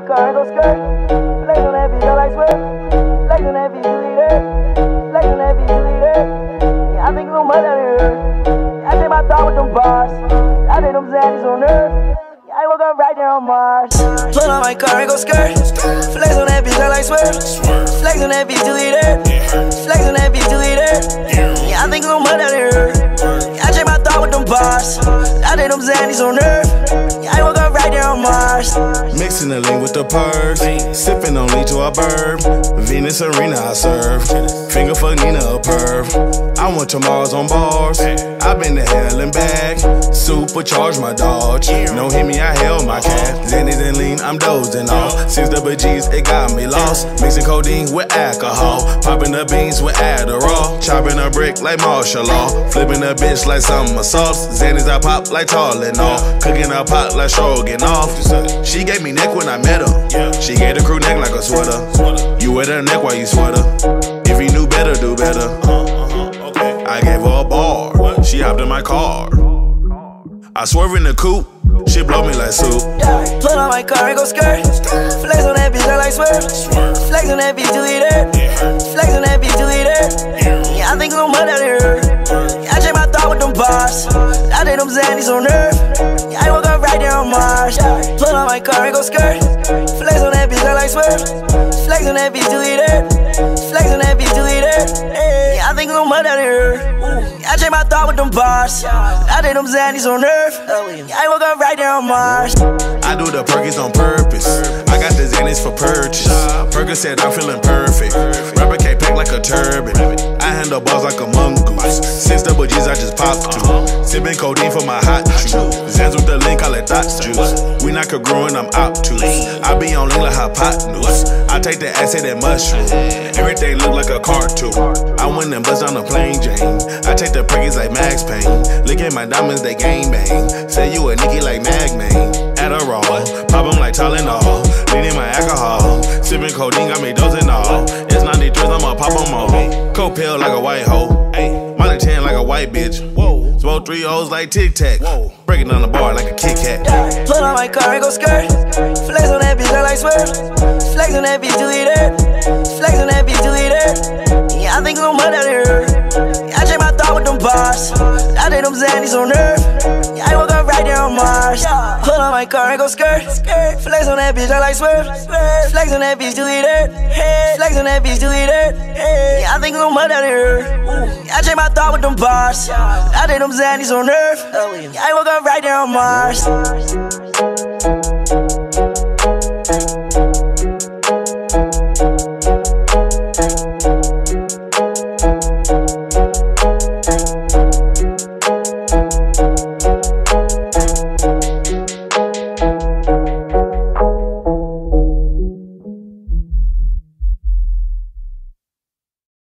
my car and go skirt. Flex on that beat, I like swear. Flex on that beat, delete it. Flex on that beat, delete it. Yeah, I think little mother here. I take my thought with them bars. I did them Xannies on earth. Yeah, I woke up right there on Mars. Put on my car and go skirt. Flex on that beat, I like swear. Flex on that beat, delete it. Flex on that beat, delete it. Yeah, I think little mother here. Yeah, I take my thought with them bars. I did them Xannies on earth. Mixing the lean with the purse. Sipping on lean to a burp. Venus Serena I serve. Finger for Nina a perv. I went to Mars on bars. i been to hell and back. Supercharge my dodge. No hit me, I held my cat. Xanny and lean, I'm dozing off. Six double G's, it got me lost. Mixing codeine with alcohol. Popping the beans with Adderall. Chopping a brick like martial law. Flipping a bitch like summer sauce. Xannies I pop like Tylenol. Cooking a pot like Stroganoff. She gave me neck when I met her. She gave the crew neck like a sweater. You wear her neck while you sweater. If you knew better, do better. My car. I swerve in the coupe. She blow me like soup. Put on my car and go skirt. Flex on that bitch, I like swerve. Flex on that bitch, delete it. Flex on that bitch, delete it. Yeah, I think little mother here. Yeah, I check my thought with them bars. I did them Xannies on earth. Yeah, I woke up right there on Mars. Put on my car and go skirt. Flex on that bitch, I like swerve. Flex on that bitch, delete it. Flex them bars. I did them Xannies on earth. I woke up right there on Mars. I do the Perkins on purpose. I got the Xannies for purchase. Perkins said I'm feeling perfect. Rapper can't pack like a turban. I handle balls like a mongoose. Six double G's I just popped two. Sipping codeine for my hot juice. Zans with the link, I let that juice. We not growing, I'm obtuse. I be on lean like hypotenuse. I take the acid and mushroom. Everything look like a cartoon. I went and bust on a plane, Jane. I take the Perkins like Max Payne. Look at my diamonds, they gang bang. Say you a nigga like Mag Man. Adderall, pop 'em like Tylenol. Leaning my alcohol. Sipping codeine, got me dozing all. It's 93, I'ma pop 'em all. Cold pill like a white hoe. Molly 10 like a white bitch. Whoa. Smoke three O's like Tic Tac. Whoa. Breaking down the bar like a Kit Kat. Put on my car and go skirt. Flex on that bitch, I like swerve. Flex on that bitch, delete it. Eh? Flex on that bitch, delete it. Eh? Yeah, I think little mother here. Yeah, I check my thought with them bars. I did them Xannies on earth. Yeah, I woke up right there on Mars. Put on my car and go skirt. Flex on that bitch, I like swerve. Flex on that bitch, delete it. Eh? Flex on that bitch, delete it. Yeah, I think little mother here. Yeah, I check my thought with them bars. I did them Xannies on earth. Yeah, I woke up right there on Mars.